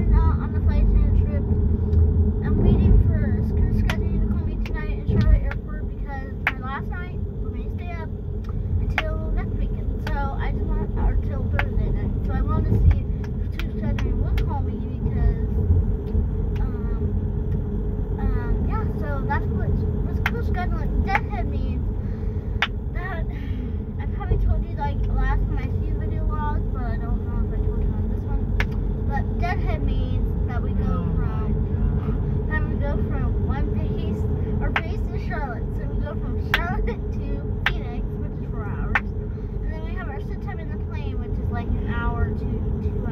Uh, on flight trip. I'm waiting for scheduling to call me tonight in Charlotte Airport because last night, we're going to stay up until next weekend. So I just want, our till Sergeant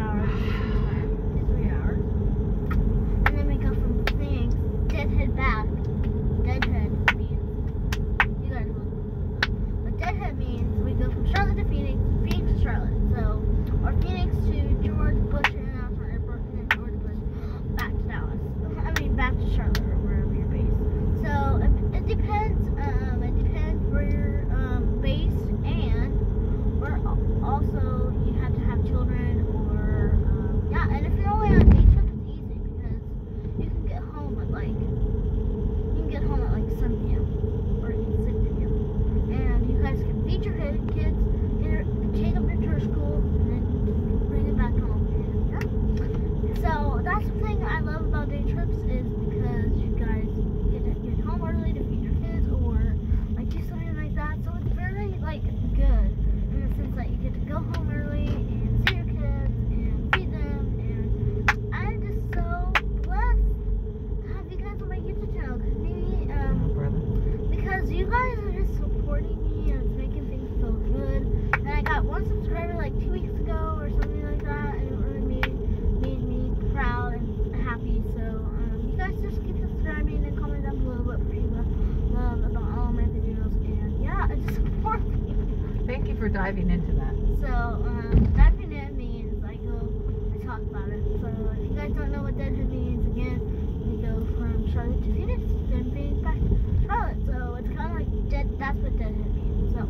we're diving into that. So, um, diving in means I go, I talk about it. So, if you guys don't know what that means, again, we go from Charlotte to Phoenix, then being back to Charlotte. So, it's kind of like dead, that's what deadhead means. So,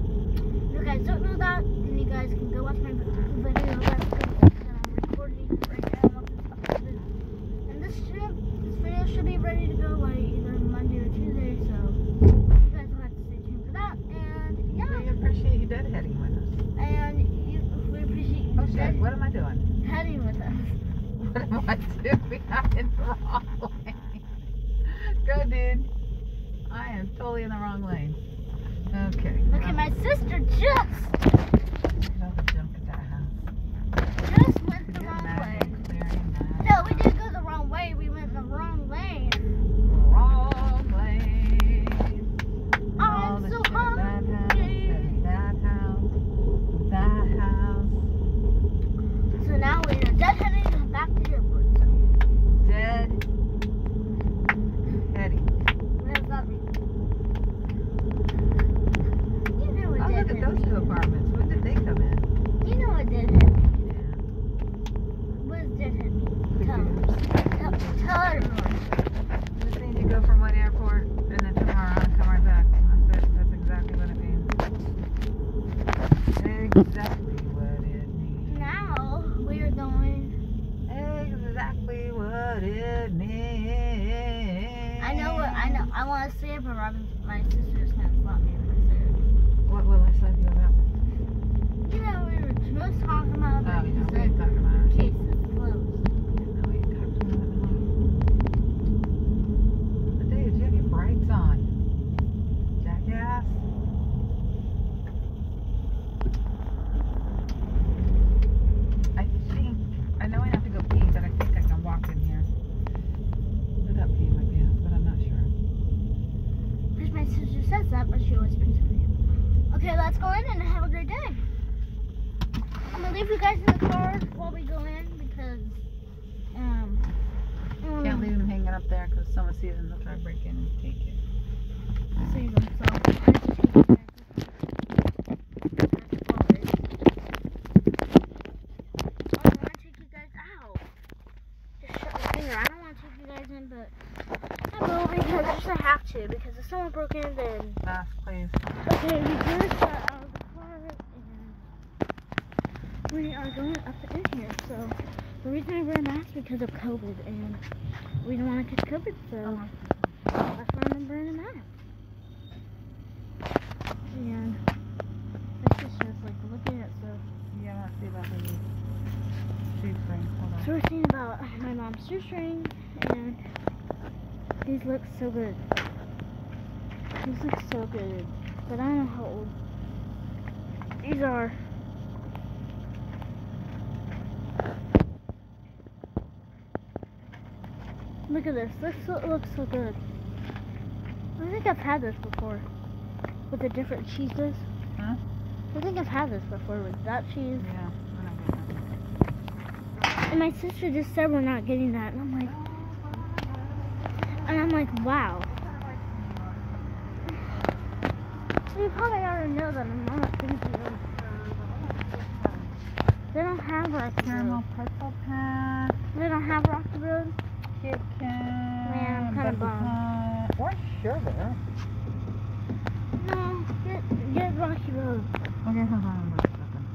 if you guys don't know that, then you guys can go watch my video. what am I doing? I'm in the wrong lane. Go, dude. I am totally in the wrong lane. Okay. Look at my sister just. exactly what it means. Now we are going. Exactly what it means. I know what I know. I want to say it, but Robin, my sister's gonna slap me if I say. What will I slap you about? You know, we were just talking about oh, that. Oh, yeah, we were talking about. let's go in and have a great day. I'm gonna leave you guys in the car while we go in because um, um can't leave him hanging up there because someone sees him, they'll try to break in and take it. So you go. So. I don't want to take you guys in, but because I have to, because if someone broke in, then... Mask, please. Okay, we just got out of the car, and we are going up in here, so... The reason I wear a mask is because of COVID, and we don't want to catch COVID, so... Oh. That's why I'm wearing a mask. And... This is just, like, looking at stuff. Yeah, I see about the shoestring. So we're seeing about my mom's shoestring, and these look so good. These look so good, but I don't know how old these are. Look at this. This looks so good. I think I've had this before with the different cheeses. Huh? I think I've had this before with that cheese. Yeah. we're not getting that. And my sister just said we're not getting that. And I'm like, and I'm like, wow. You probably already know that I'm not thinking of. They don't have Rocky Caramel Road. pretzel They don't have Rocky Road. Kit Kat, I'm kinda Butter bummed. Or sugar. No, get get Rocky Road. Okay, hold on one second.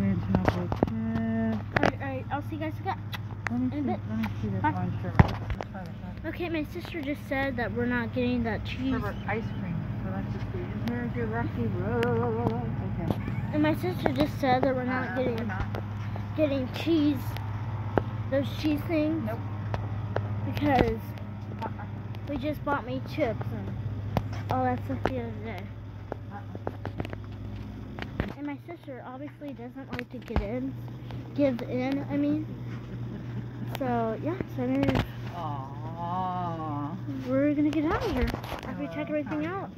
Mid chocolate chip. Alright, alright, I'll see you guys again. Let me see. Let me see this one sugar. Let's try this one. Okay, my sister just said that we're not getting that cheese. Sugar ice cream. Let's just see. Here's your Rocky Road. Okay. And my sister just said that we're not Uh, getting we're not. getting cheese. Those cheese things. Nope. Because Uh-uh. we just bought me chips and all that stuff the other day. Uh-uh. And my sister obviously doesn't like to get in, give in. I mean. So yeah, so Aww. we're gonna get out of here after we check everything out.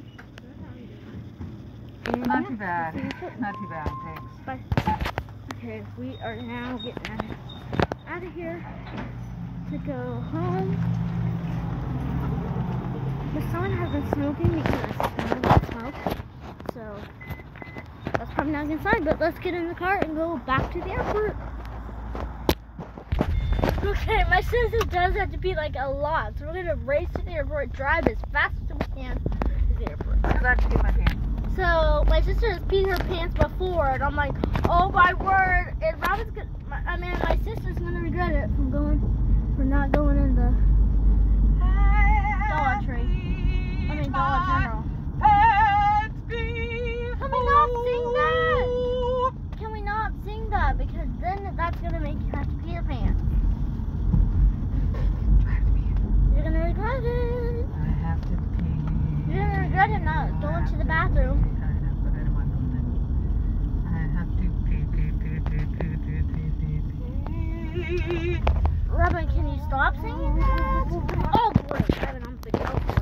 And, Not yeah, too bad. see you soon. Not too bad. Thanks. Bye. Okay, we are now getting out of, out of here to go home. The sun has been smoking because I smoke. So that's probably not inside, but let's get in the car and go back to the airport. Okay, my sister does have to be like a lot, so we're gonna race to the airport, drive as fast as we can to the airport. I'm glad to see my pants. So my sister has peed her pants before, and I'm like, oh my word! And Robin's gonna, my- I mean, my sister's gonna regret it from going, for not going in the ah. Dollar Tree. good enough going to the bathroom. Robin, can you stop singing that? Oh, great.